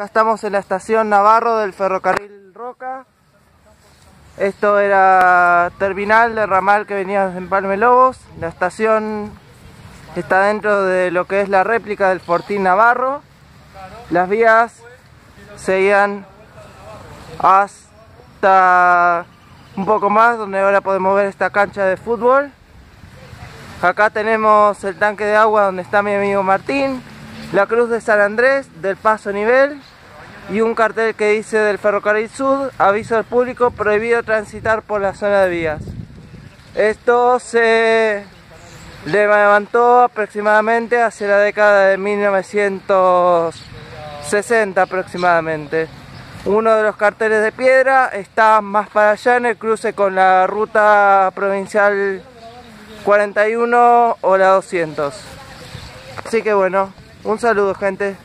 Acá estamos en la estación Navarro del ferrocarril Roca. Esto era terminal de ramal que venía de Empalme Lobos. La estación está dentro de lo que es la réplica del Fortín Navarro. Las vías seguían hasta un poco más, donde ahora podemos ver esta cancha de fútbol. Acá tenemos el tanque de agua donde está mi amigo Martín la cruz de San Andrés del paso nivel y un cartel que dice del ferrocarril sur, aviso al público, prohibido transitar por la zona de vías. Esto se levantó aproximadamente hacia la década de 1960 aproximadamente. Uno de los carteles de piedra está más para allá en el cruce con la ruta provincial 41 o la 200. Así que bueno, un saludo gente.